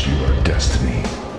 Choose your destiny.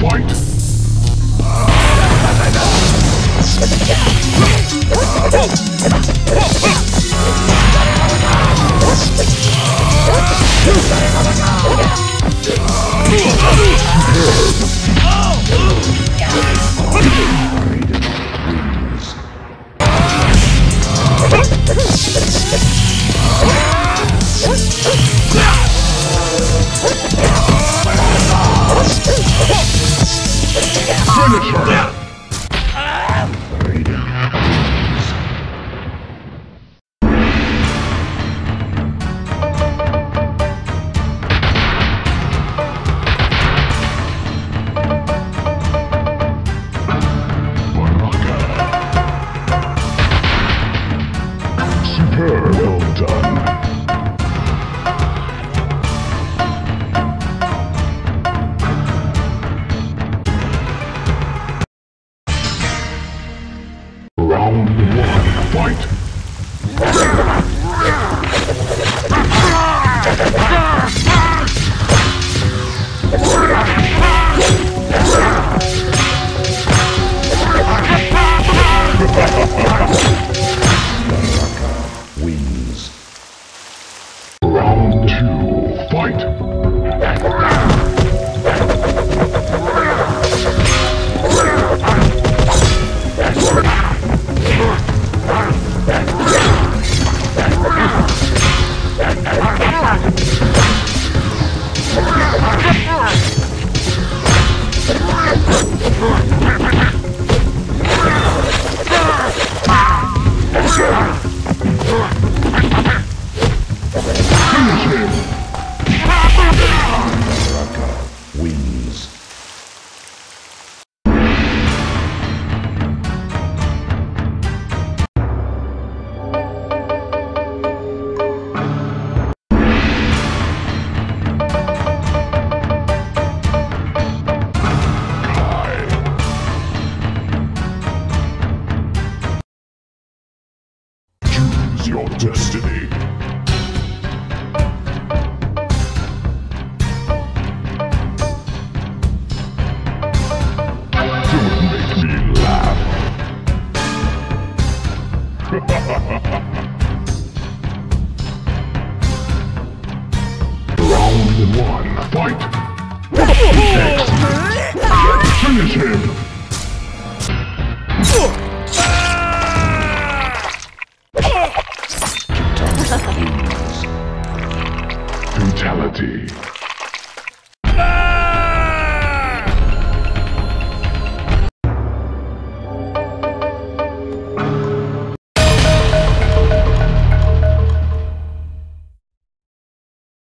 One, Well done. Round one, fight! destiny. Don't make me laugh. Round one, fight! Finish him!